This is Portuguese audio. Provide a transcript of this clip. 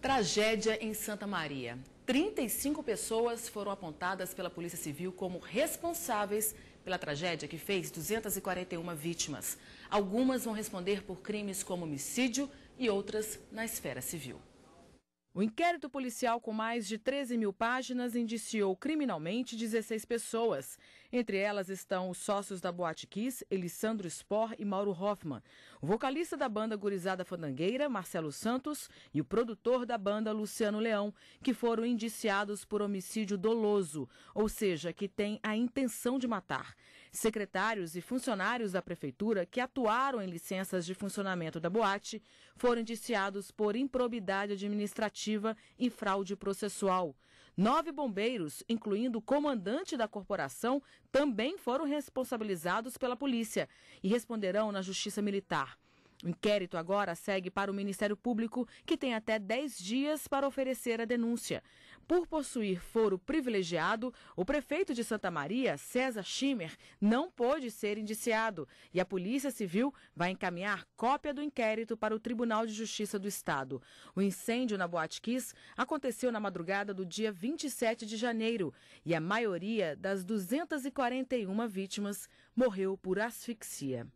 Tragédia em Santa Maria. 35 pessoas foram apontadas pela Polícia Civil como responsáveis pela tragédia que fez 241 vítimas. Algumas vão responder por crimes como homicídio e outras na esfera civil. O inquérito policial com mais de 13 mil páginas indiciou criminalmente 16 pessoas. Entre elas estão os sócios da Boate Kiss, Elisandro Spor e Mauro Hoffman, o vocalista da banda Gurizada Fandangueira, Marcelo Santos, e o produtor da banda, Luciano Leão, que foram indiciados por homicídio doloso, ou seja, que tem a intenção de matar. Secretários e funcionários da prefeitura que atuaram em licenças de funcionamento da boate foram indiciados por improbidade administrativa e fraude processual. Nove bombeiros, incluindo o comandante da corporação, também foram responsabilizados pela polícia e responderão na Justiça Militar. O inquérito agora segue para o Ministério Público, que tem até 10 dias para oferecer a denúncia. Por possuir foro privilegiado, o prefeito de Santa Maria, César Schimmer, não pôde ser indiciado e a Polícia Civil vai encaminhar cópia do inquérito para o Tribunal de Justiça do Estado. O incêndio na Boate Kiss aconteceu na madrugada do dia 27 de janeiro e a maioria das 241 vítimas morreu por asfixia.